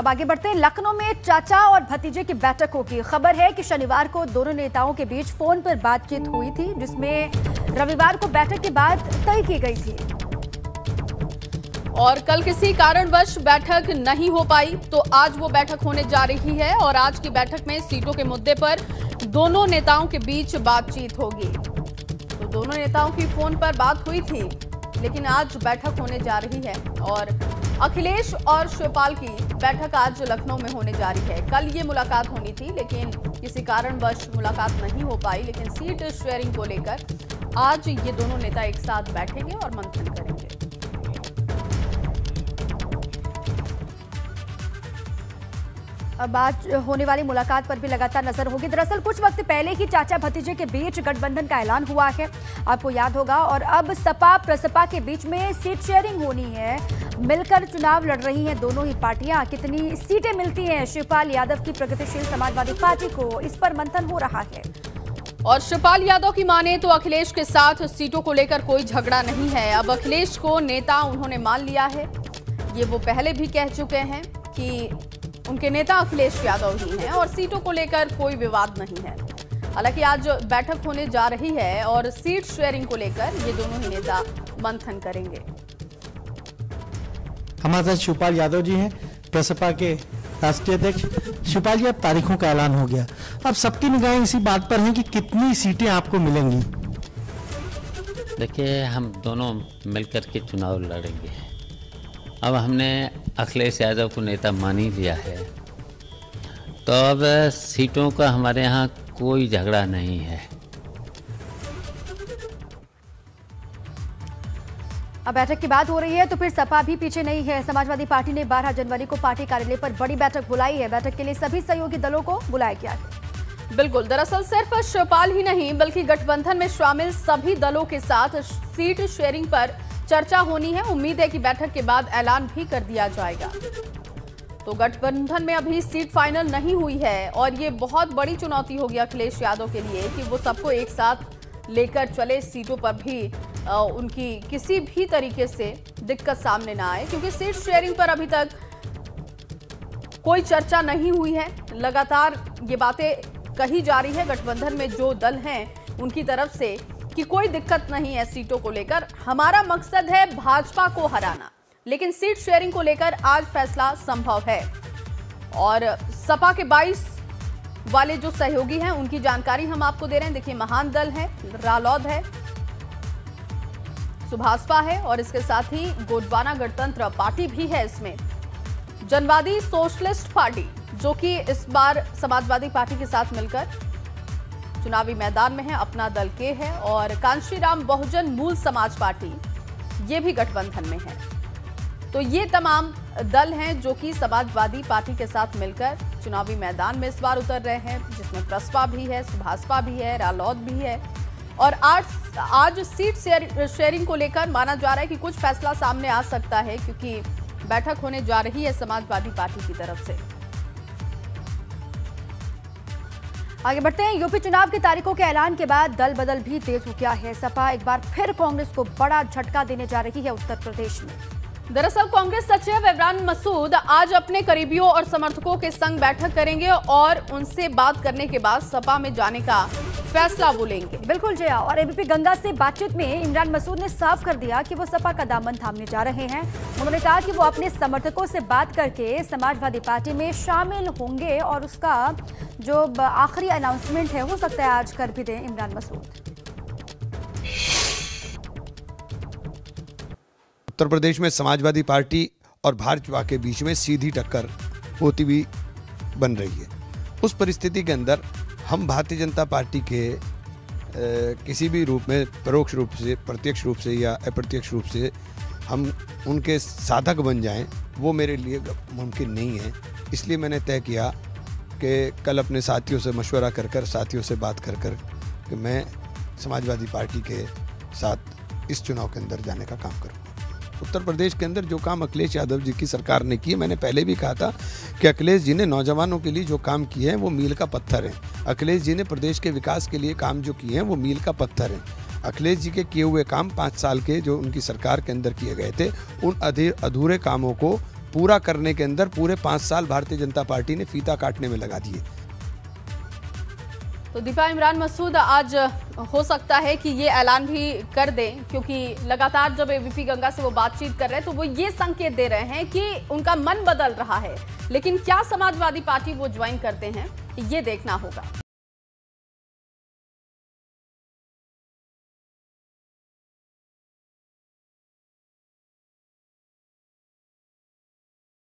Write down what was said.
अब आगे बढ़ते हैं। लखनऊ में चाचा और भतीजे की बैठक होगी। खबर है कि शनिवार को दोनों नेताओं के बीच फ़ोन पर बातचीत हुई थी, जिसमें रविवार को बैठक के बाद तय की गई थी। और कल किसी कारणवश बैठक नहीं हो पाई तो आज वो बैठक होने जा रही है और आज की बैठक में सीटों के मुद्दे पर दोनों नेताओं के बीच बातचीत होगी। तो दोनों नेताओं की फ़ोन पर बात हुई थी, लेकिन आज बैठक होने जा रही है और अखिलेश और शिवपाल की बैठक आज लखनऊ में होने जा रही है। कल ये मुलाकात होनी थी, लेकिन किसी कारणवश मुलाकात नहीं हो पाई, लेकिन सीट शेयरिंग को लेकर आज ये दोनों नेता एक साथ बैठेंगे और मंथन करेंगे। आज होने वाली मुलाकात पर भी लगातार नज़र होगी। दरअसल कुछ वक्त पहले ही चाचा भतीजे के बीच गठबंधन का ऐलान हुआ है। आपको याद होगा और अब सपा, प्रसपा के बीच में सीट शेयरिंग होनी है। मिलकर चुनाव लड़ रही हैं दोनों ही पार्टियाँ। कितनी सीटें मिलती हैं शिवपाल यादव की प्रगतिशील समाजवादी पार्टी को, इस पर मंथन हो रहा है। और शिवपाल यादव की माने तो अखिलेश के साथ सीटों को लेकर कोई झगड़ा नहीं है। अब अखिलेश को नेता उन्होंने मान लिया है। ये वो पहले भी कह चुके हैं कि उनके नेता अखिलेश यादव ही हैं और सीटों को लेकर कोई विवाद नहीं है। हालाँकि आज बैठक होने जा रही है और सीट शेयरिंग को लेकर ये दोनों ही नेता मंथन करेंगे। हमारे साथ शिवपाल यादव जी हैं प्रसपा के राष्ट्रीय अध्यक्ष। शिवपाल जी अब तारीखों का ऐलान हो गया। अब सबकी निगाहें इसी बात पर हैं कि कितनी सीटें आपको मिलेंगी? देखिए हम दोनों मिलकर के चुनाव लड़ेंगे। अब हमने अखिलेश यादव को नेता मान ही लिया है तो अब सीटों का हमारे यहाँ कोई झगड़ा नहीं है। अब बैठक की बात हो रही है तो फिर सपा भी पीछे नहीं है। समाजवादी पार्टी ने 12 जनवरी को पार्टी कार्यालय पर बड़ी बैठक बुलाई है। बैठक के लिए सभी सहयोगी दलों को बुलाया गया है। बिल्कुल दरअसल सिर्फ़ शिवपाल ही नहीं बल्कि गठबंधन में शामिल सभी दलों के साथ सीट शेयरिंग पर चर्चा होनी है। उम्मीद है कि बैठक के बाद ऐलान भी कर दिया जाएगा। तो गठबंधन में अभी सीट फाइनल नहीं हुई है और ये बहुत बड़ी चुनौती होगी अखिलेश यादव के लिए कि वो सबको एक साथ लेकर चले सीटों पर भी। आ, उनकी किसी भी तरीके से दिक्कत सामने ना आए क्योंकि सीट शेयरिंग पर अभी तक कोई चर्चा नहीं हुई है। लगातार ये बातें कही जा रही है। गठबंधन में जो दल हैं उनकी तरफ़ से कि कोई दिक्कत नहीं है सीटों को लेकर। हमारा मकसद है भाजपा को हराना, लेकिन सीट शेयरिंग को लेकर आज फैसला संभव है। और सपा के 22 वाले जो सहयोगी हैं, उनकी जानकारी हम आपको दे रहे हैं। देखिए, महान दल है, रालौद है, सुभाषपा है, और इसके साथ ही गोडवाना गणतंत्र पार्टी भी है इसमें। जनवादी सोशलिस्ट पार्टी, जो कि इस बार समाजवादी पार्टी के साथ मिलकर चुनावी मैदान में है, अपना दल के है और कांशीराम बहुजन मूल समाज पार्टी, ये भी गठबंधन में है। तो ये तमाम दल हैं जो कि समाजवादी पार्टी के साथ मिलकर चुनावी मैदान में इस बार उतर रहे हैं, जिसमें प्रसपा भी है, सुभाषपा भी है, रालौद भी है। और आज आज सीट शेयरिंग को लेकर माना जा रहा है कि कुछ फैसला सामने आ सकता है, क्योंकि बैठक होने जा रही है समाजवादी पार्टी की तरफ़ से। आगे बढ़ते हैं। यूपी चुनाव की तारीखों के ऐलान के बाद दल बदल भी तेज हो गया है। सपा एक बार फिर कांग्रेस को बड़ा झटका देने जा रही है उत्तर प्रदेश में। दरअसल कांग्रेस सचिव इमरान मसूद आज अपने करीबियों और समर्थकों के संग बैठक करेंगे और उनसे बात करने के बाद सपा में जाने का फैसला वो लेंगे बिल्कुल जया, और एबीपी गंगा से बातचीत में इमरान मसूद ने साफ़ कर दिया कि वो सपा का दामन थामने जा रहे हैं। उन्होंने कहा कि वो अपने समर्थकों से बात करके समाजवादी पार्टी में शामिल होंगे और उसका जो आखिरी अनाउंसमेंट है हो सकता है आज कर भी दें इमरान मसूद। उत्तर प्रदेश में समाजवादी पार्टी और भाजपा के बीच में सीधी टक्कर होती हुई बन रही है। उस परिस्थिति के अंदर हम भारतीय जनता पार्टी के ए, किसी भी रूप में परोक्ष रूप से प्रत्यक्ष रूप से या अप्रत्यक्ष रूप से हम उनके साधक बन जाएँ वो मेरे लिए मुमकिन नहीं है। इसलिए मैंने तय किया कि कल अपने साथियों से मशवरा कर कर साथियों से बात कर कर कि मैं समाजवादी पार्टी के साथ इस चुनाव के अंदर जाने का काम करूँगा। उत्तर प्रदेश के अंदर जो काम अखिलेश यादव जी की सरकार ने किए, मैंने पहले भी कहा था कि अखिलेश जी ने नौजवानों के लिए जो काम किए हैं, वो मील का पत्थर है। अखिलेश जी ने प्रदेश के विकास के लिए काम जो किए हैं, वो मील का पत्थर है। अखिलेश जी के किए हुए काम पाँच साल के जो उनकी सरकार के अंदर किए गए थे, उन अधूरे कामों को पूरा करने के अंदर पूरे पाँच साल भारतीय जनता पार्टी ने फीता काटने में लगा दिए। तो दीपा इमरान मसूद, आज हो सकता है कि ये ऐलान भी कर दें, क्योंकि लगातार जब एबीपी गंगा से वो बातचीत कर रहे हैं तो वो ये संकेत दे रहे हैं कि उनका मन बदल रहा है। लेकिन क्या समाजवादी पार्टी वो ज्वाइन करते हैं, ये देखना होगा।